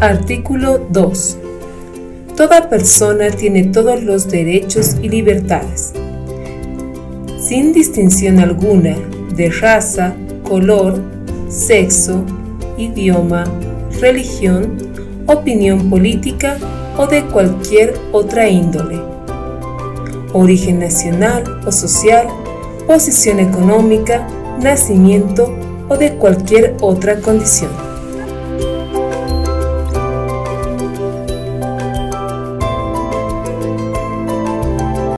Artículo 2. Toda persona tiene todos los derechos y libertades, sin distinción alguna de raza, color, sexo, idioma, religión, opinión política o de cualquier otra índole, origen nacional o social, posición económica, nacimiento o de cualquier otra condición.